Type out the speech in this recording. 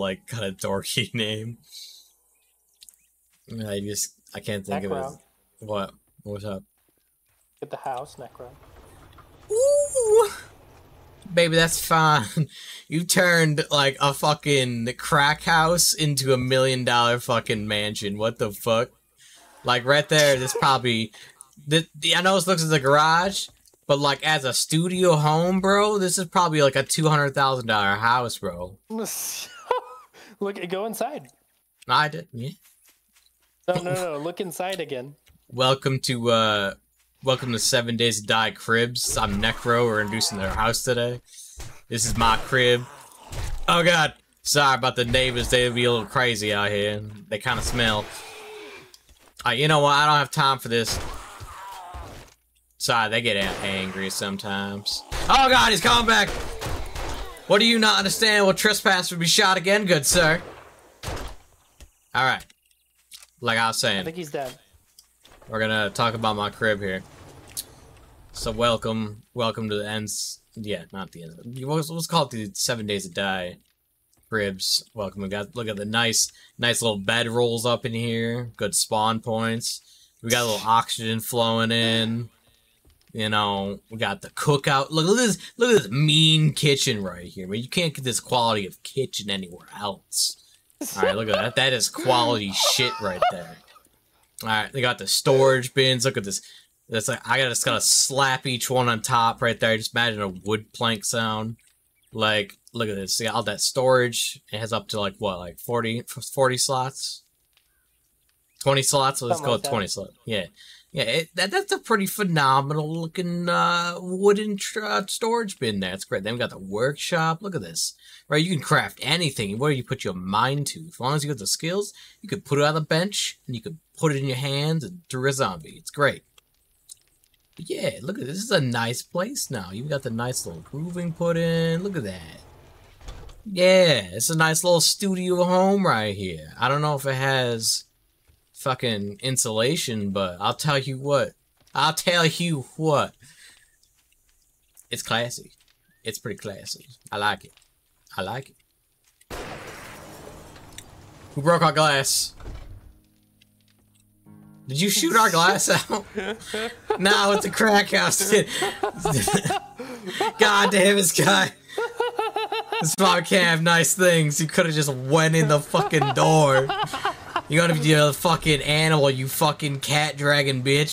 like kind of dorky name. I just I can't think of it. What? What's up? Get the house, Necro. Ooh, baby, that's fine. You turned like a fucking crack house into a million dollar fucking mansion. What the fuck? Like right there, this probably. This, I know this looks as a garage, but like as a studio home, bro, this is probably like a two hundred thousand dollar house, bro. Look, go inside. I did, yeah. No, no, no. Look inside again. Welcome to uh, welcome to Seven Days to Die Cribs. I'm Necro. We're introducing their house today. This is my crib. Oh god, sorry about the neighbors. They'll be a little crazy out here. They kind of smell. Uh, you know what? I don't have time for this. Sorry, they get angry sometimes. Oh god, he's coming back. What do you not understand? Well, trespass would be shot again, good sir. All right. Like I was saying. I think he's dead. We're gonna talk about my crib here. So welcome, welcome to the ends. Yeah, not the end. Let's, let's call it the seven days to die cribs. Welcome. We got look at the nice, nice little bed rolls up in here. Good spawn points. We got a little oxygen flowing in. You know, we got the cookout. Look, look at this. Look at this mean kitchen right here. Man, you can't get this quality of kitchen anywhere else. All right, look at that. That is quality shit right there. All right, they got the storage bins. Look at this. That's like I gotta just gotta slap each one on top right there. Just imagine a wood plank sound. Like, look at this. See all that storage. It has up to like what, like 40, 40 slots, twenty slots. Let's like with twenty slots. Yeah, yeah. It, that that's a pretty phenomenal looking uh, wooden tr- uh, storage bin. There, it's great. Then we got the workshop. Look at this. Right, you can craft anything. What do you put your mind to? As long as you got the skills, you could put it on the bench and you could put it in your hands and through a zombie. It's great. But yeah, look at this. This is a nice place now. You've got the nice little grooving put in. Look at that. Yeah, it's a nice little studio home right here. I don't know if it has fucking insulation, but I'll tell you what. I'll tell you what. It's classy. It's pretty classy. I like it. I like it. Who broke our glass? Did you shoot our glass out? no, it's a crack house. God damn this guy. This probably can't have nice things. You could have just went in the fucking door. You gotta be a fucking animal, you fucking cat dragon bitch.